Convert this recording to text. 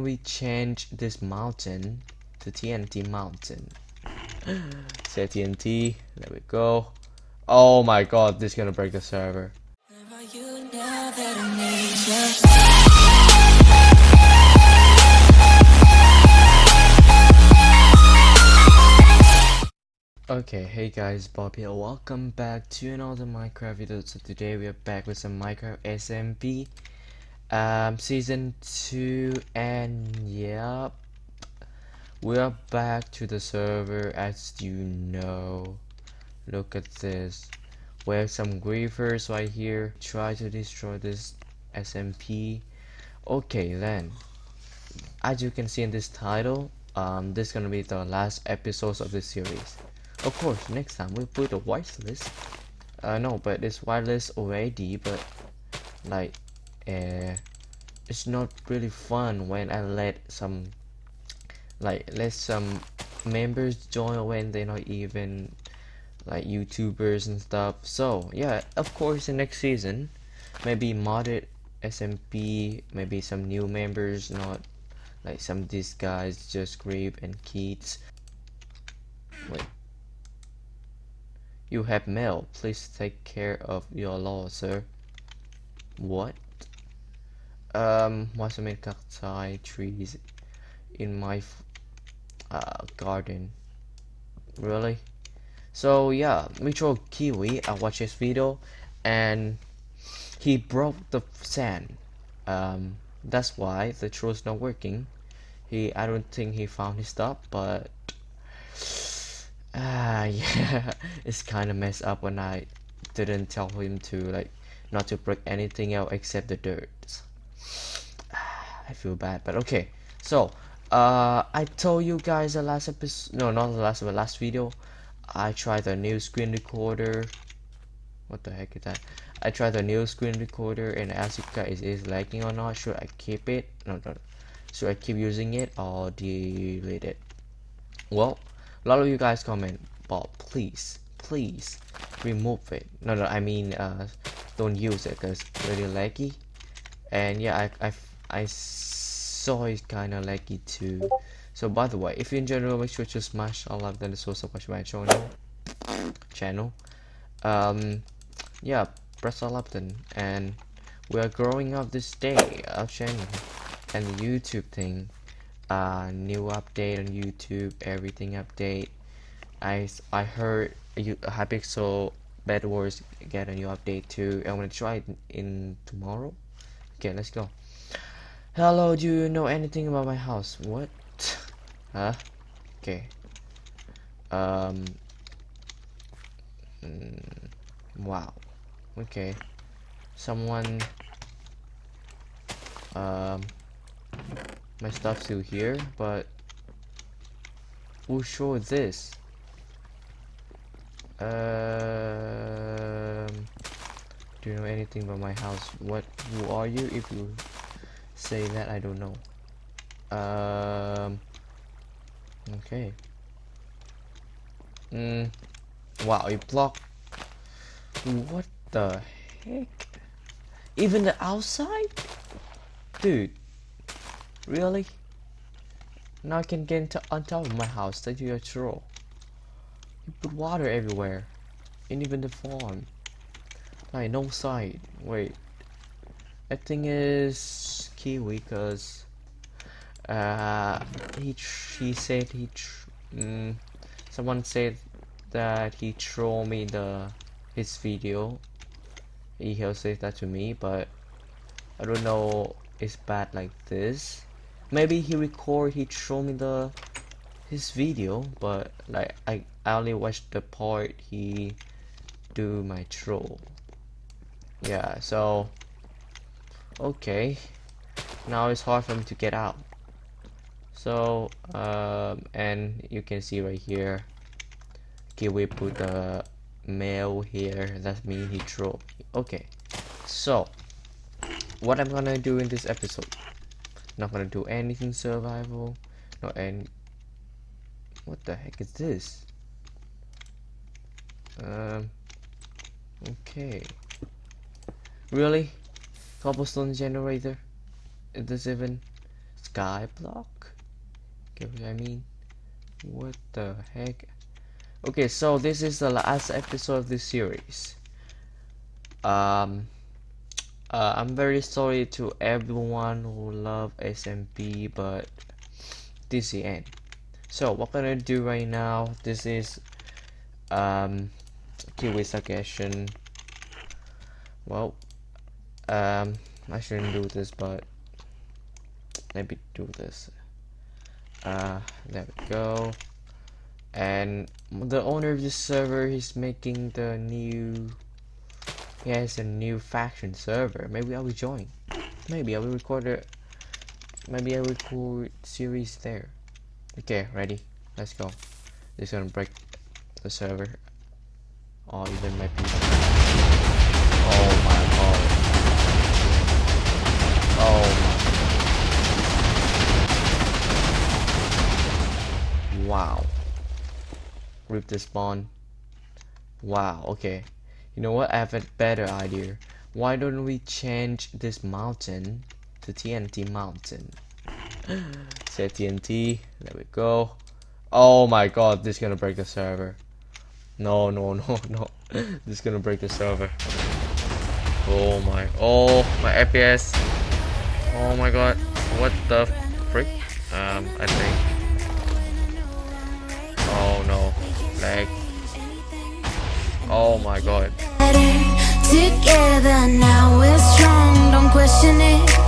we change this mountain to TNT mountain? Say TNT, there we go. Oh my god, this is gonna break the server. Okay, hey guys, Bob here. Welcome back to another Minecraft video. So today we are back with some Minecraft SMP um, season 2 and yep. We are back to the server as you know. Look at this. We have some griefers right here. Try to destroy this SMP okay then. As you can see in this title um, this is gonna be the last episodes of this series. Of course next time we'll put a whitelist uh, no but it's whitelist already but like uh, it's not really fun when I let some like let some members join when they're not even like YouTubers and stuff. So yeah, of course, the next season, maybe modded SMP, maybe some new members, not like some of these guys, just Grave and Keats. Wait. You have mail. Please take care of your law, sir. What? Um, what's some cacti trees in my uh, garden? Really? So yeah, Metro Kiwi, I watched his video and he broke the sand. Um, that's why the troll's not working. He, I don't think he found his stuff, but ah, uh, yeah, it's kind of messed up when I didn't tell him to like not to break anything else except the dirt. I feel bad, but okay. So, uh, I told you guys the last episode, no, not the last, but last video. I tried the new screen recorder. What the heck is that? I tried the new screen recorder and asked you guys is lagging or not. Should I keep it? No, no. Should I keep using it or delete it? Well, a lot of you guys comment, Bob, please, please remove it. No, no, I mean, uh, don't use it because it's really laggy and yeah I, I, I saw it kinda laggy too. So by the way if you enjoyed the make sure to smash all of the source of my channel. Channel. Um yeah press all up then. And we are growing up this day of channel and the YouTube thing. Uh new update on YouTube everything update. I I heard you Hypixel Bed Wars get a new update too. I'm gonna try it in tomorrow Okay, let's go. Hello, do you know anything about my house? What? huh? Okay. Um. Mm, wow. Okay. Someone. Um. My stuff's still here, but. Who showed this? Um do you know anything about my house. What who are you? If you say that I don't know. Um okay. Mm, wow you block. What the heck? Even the outside? Dude. Really? Now I can get into, on top of my house. That you're a troll. You put water everywhere. And even the farm Hi, no side. Wait. I think is Kiwi because uh, he he said he mm, someone said that he trolled me the his video. He said that to me, but I don't know. It's bad like this. Maybe he record he show me the his video, but like I I only watched the part he do my troll yeah so okay. Now it's hard for me to get out. So um, and you can see right here. Okay we put the mail here. That means he drove okay so what I'm gonna do in this episode? Not gonna do anything survival. No and what the heck is this? Um okay Really? Cobblestone generator? It does even... sky block? Get what I mean? What the heck? Okay, so this is the last episode of this series. Um, uh, I'm very sorry to everyone who love SMP, but this is the end. So what can I do right now? This is um Kiwi suggestion. Well, um, I shouldn't do this, but maybe do this. Uh, there we go. And the owner of this server, he's making the new. He has a new faction server. Maybe I will join. Maybe I will record a. Maybe I will record series there. Okay, ready? Let's go. This gonna break the server. Oh, even my people. Rip the spawn. Wow, okay. You know what? I have a better idea. Why don't we change this mountain to TNT mountain? Say TNT. There we go. Oh my god, this is gonna break the server. No, no, no, no. this is gonna break the server. Oh my. Oh, my FPS. Oh my god. What the frick? Um, I think. Lag. Oh my god. Together now we're strong, don't question it.